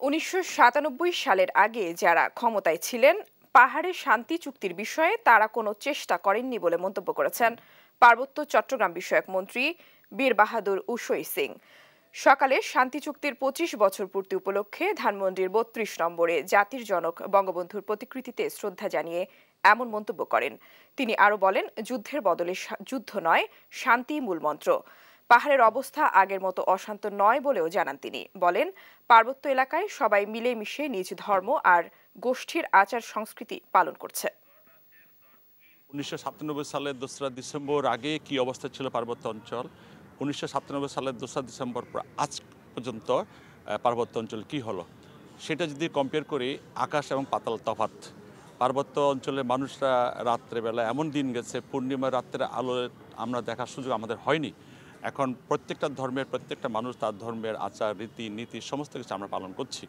উনিশশো সাতানব্বই সালের আগে যারা ক্ষমতায় ছিলেন, পাহাড়ে শান্তি চুক্তির বিষয়ে তারা কোনো চেষ্টা করেননি বলে মন্তব্য করেছেন পার্বত্য চট্টগ্রাম বিষয়ক মন্ত্রী বীর বাহাদুর উসই সিং। সকালে শান্তি চুক্তির পঁচিশ বছর পূর্তি উপলক্ষে ধানমন্ডির বত্রিশ নম্বরে জাতির জনক বঙ্গবন্ধুর প্রতিকৃতিতে শ্রদ্ধা জানিয়ে এমন মন্তব্য করেন। তিনি আরও বলেন, যুদ্ধের বদলে যুদ্ধ নয় শান্তি মূলমন্ত্র পাহাড়ের অবস্থা আগের মতো অশান্ত নয় বলেও জানান তিনি। বলেন, পার্বত্য এলাকায় সবাই মিলে মিলেমিশে নিজ ধর্ম আর গোষ্ঠীর আচার সংস্কৃতি পালন করছে। উনিশশো সাতানব্বই সালের দোসরা ডিসেম্বর আগে কি অবস্থা ছিল পার্বত্য অঞ্চল? উনিশশো সাতানব্বই সালের দোসরা ডিসেম্বর আজ পর্যন্ত পার্বত্য অঞ্চল কি হলো? সেটা যদি কম্পেয়ার করি, আকাশ এবং পাতাল তফাত পার্বত্য অঞ্চলের মানুষরা রাত্রেবেলা এমন দিন গেছে, পূর্ণিমার রাত্রে আলো আমরা দেখার সুযোগ আমাদের হয়নি। এখন প্রত্যেকটা ধর্মের, প্রত্যেকটা মানুষ তার ধর্মের, আচার, রীতি, নীতি, সমস্ত কিছু আমরা পালন করছি।